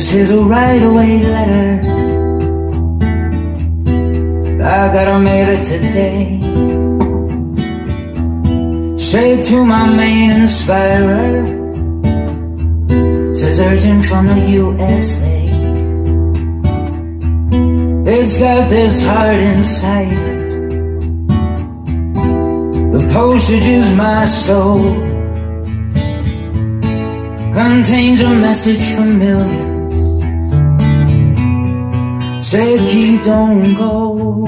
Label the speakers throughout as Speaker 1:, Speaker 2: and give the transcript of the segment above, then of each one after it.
Speaker 1: This is a right away letter. I gotta mail it today. Straight to my main inspirer. Says urgent from the USA. It's got this heart inside. The postage is my soul contains a message for Say, keep don't go.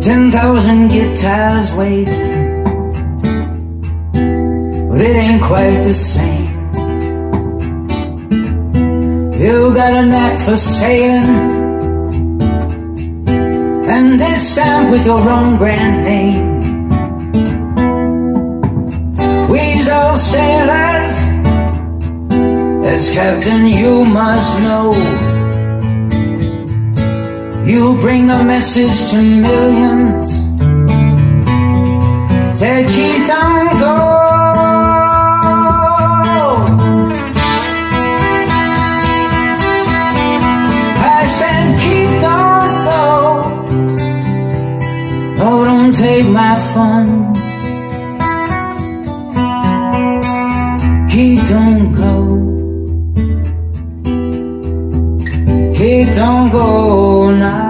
Speaker 1: Ten thousand guitars waiting, but it ain't quite the same. You got a knack for saying and it's stamped with your own brand name. Captain you must know. You bring a message to millions. Say keep on going. Oh, take my fun. Kid, don't go now.